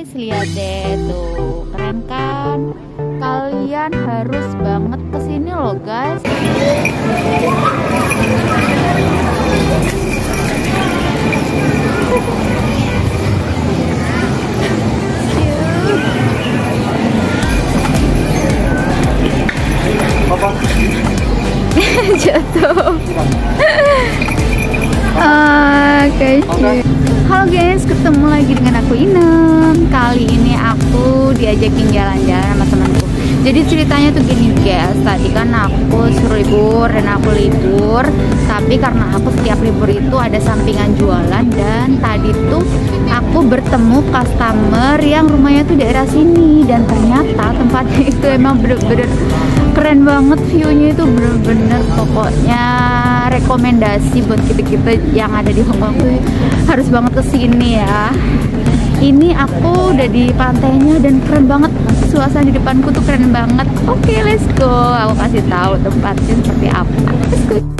guys lihat deh tuh keren kan? Kalian harus banget ke sini loh guys. Jatuh Oke Halo guys, ketemu lagi dengan aku Inem. Kali ini aku diajakin jalan-jalan sama temanku. Jadi ceritanya tuh gini guys. Tadi kan aku suruh libur dan aku libur. Tapi karena aku setiap libur itu ada sampingan jualan Dan tadi tuh aku bertemu customer yang rumahnya tuh daerah sini. Dan ternyata tempatnya itu emang bener-bener keren banget viewnya itu bener-bener pokoknya rekomendasi buat kita-kita yang ada di Hongkong tuh harus banget ke sini ya. Ini aku udah di pantainya dan keren banget. Suasana di depanku tuh keren banget. Oke okay, let's go. Aku kasih tahu tempatnya seperti apa. Let's go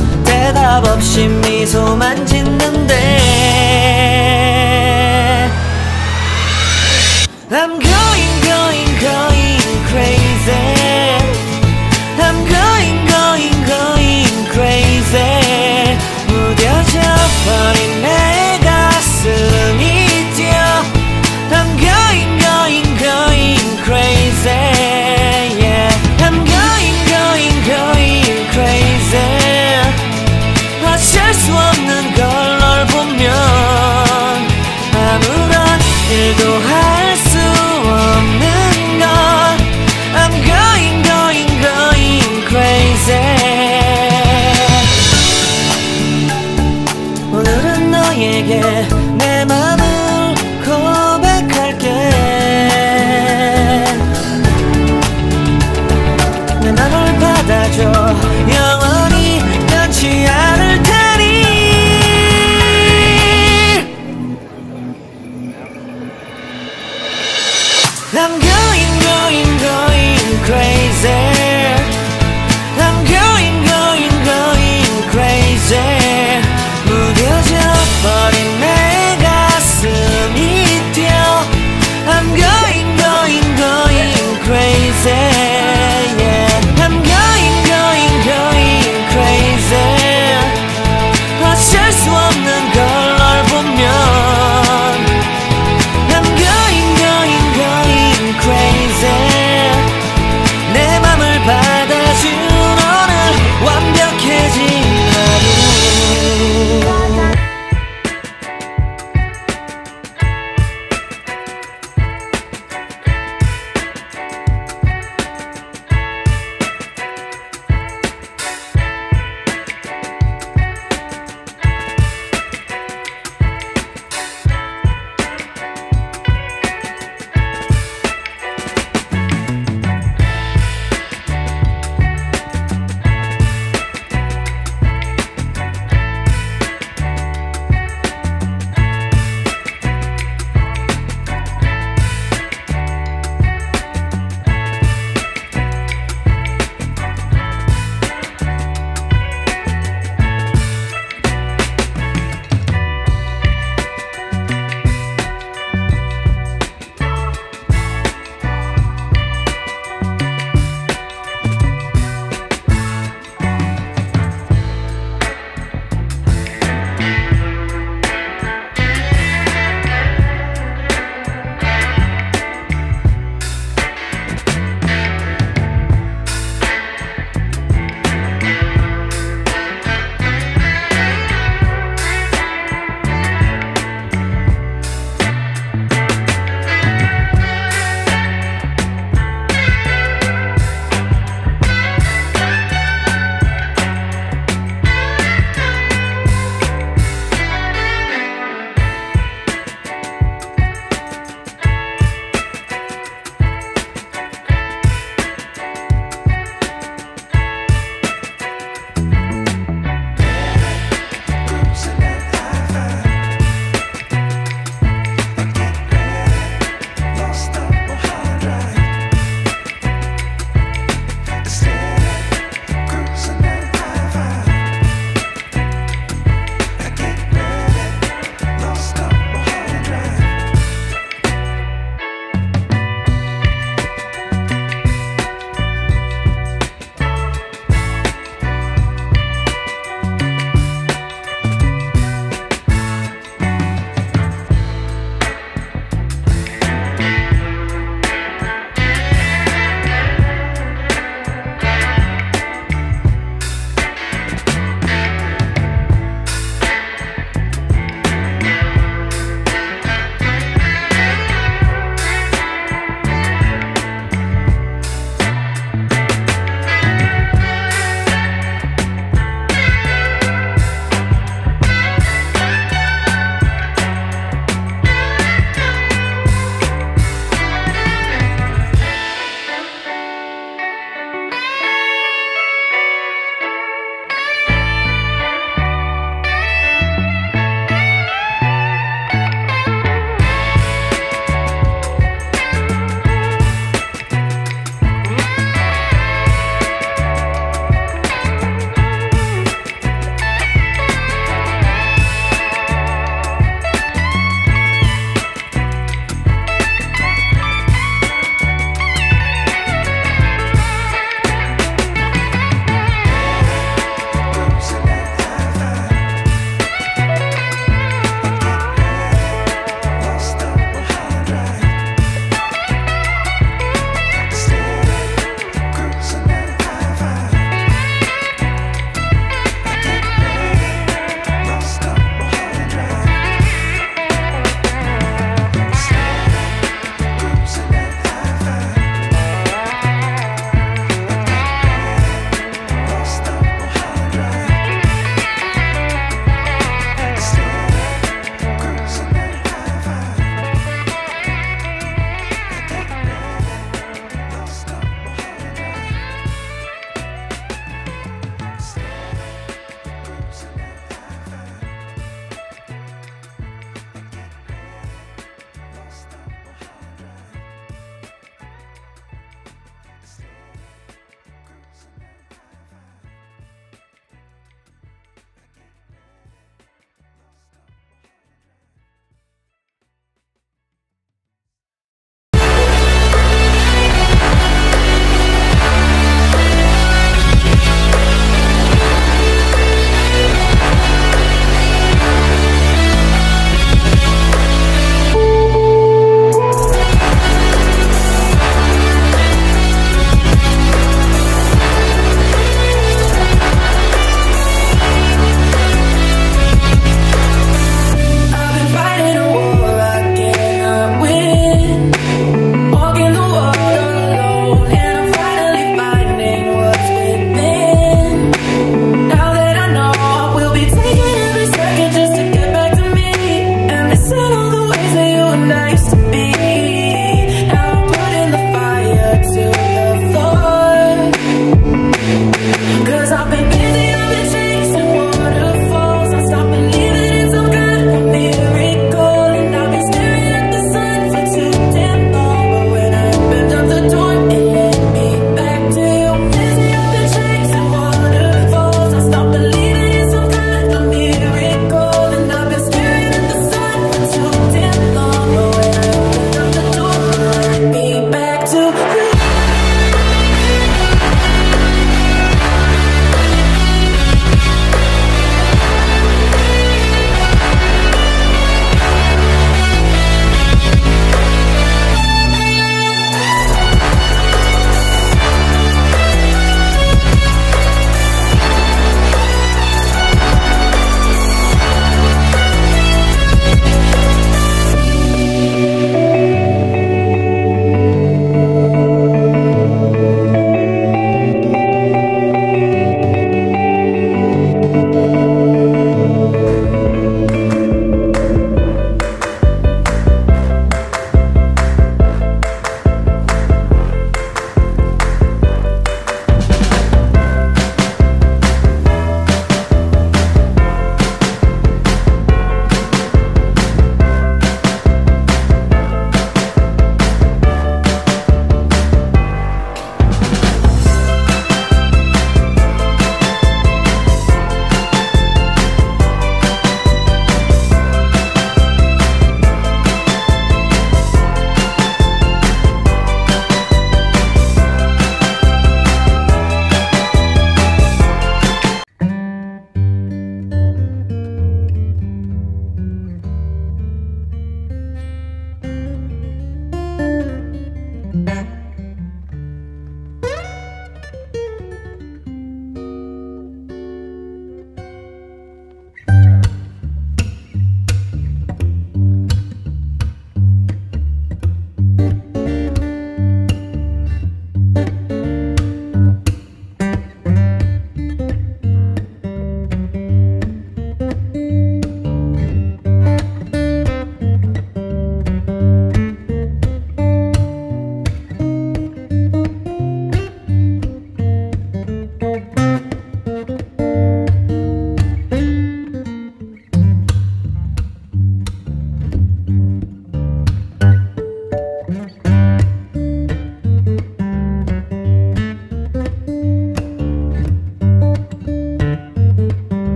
없이 미소만 짓는데 I'm going going going crazy I'm going going going crazy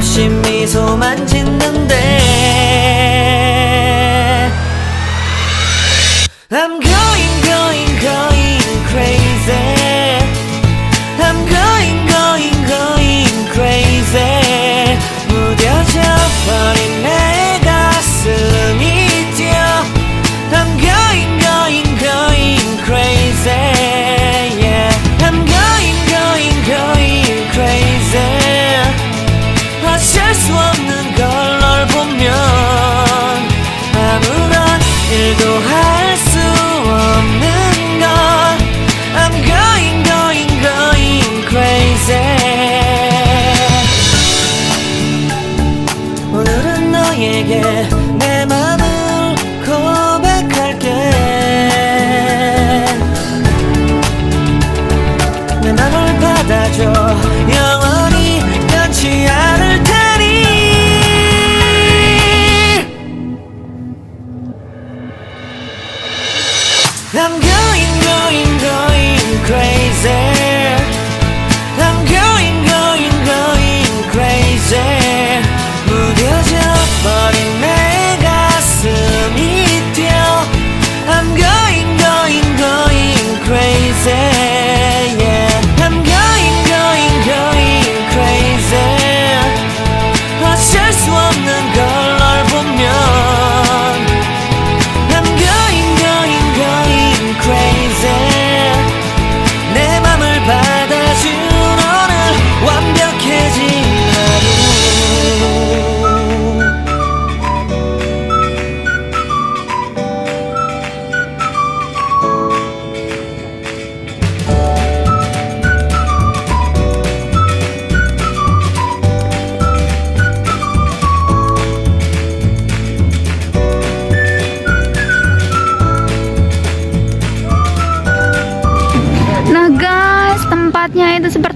心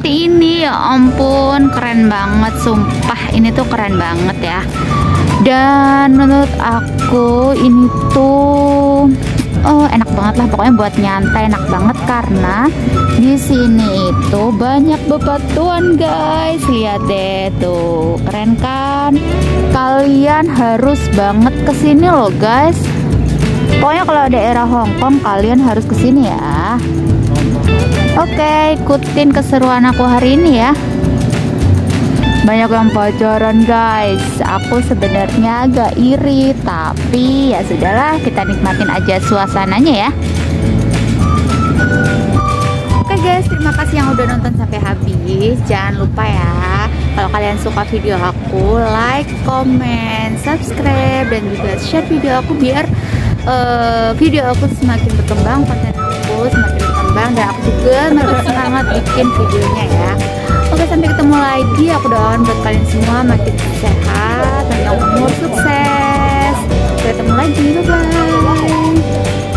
seperti ini ya ampun, keren banget sumpah. Ini tuh keren banget ya. Dan menurut aku ini tuh oh, enak banget lah pokoknya buat nyantai enak banget karena di sini itu banyak bebatuan guys. Lihat deh tuh, keren kan? Kalian harus banget ke sini loh guys. Pokoknya kalau daerah Hong Kong kalian harus ke sini ya. Oke, ikutin keseruan aku hari ini ya. Banyak yang pacaran guys. Aku sebenarnya agak iri, tapi ya sudahlah, kita nikmatin aja suasananya ya. Oke guys, terima kasih yang udah nonton sampai habis. Jangan lupa ya, kalau kalian suka video aku, like, comment, subscribe, dan juga share video aku biar eh, video aku semakin berkembang, konten aku semakin berkembang, dan aku juga semangat bikin videonya ya. Oke, sampai ketemu lagi. Aku doain buat kalian semua makin sehat, panjang umur, sukses. Sampai ketemu lagi, bye bye.